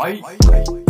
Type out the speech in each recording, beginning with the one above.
Knockout.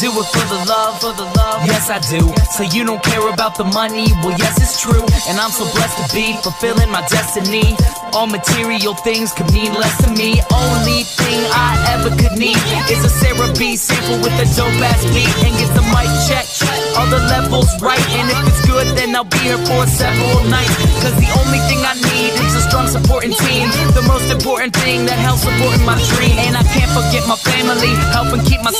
do it for the love, for the love. Yes, I do. So you don't care about the money? Well, yes, it's true. And I'm so blessed to be fulfilling my destiny. All material things could mean less to me. Only thing I ever could need is a Sarah B sample with a dope ass beat and get the mic check. All the levels right, and if it's good, then I'll be here for several nights. Cause the only thing I need is a strong supporting team. The most important thing that helps supporting my dream. And I can't forget my family, helping keep my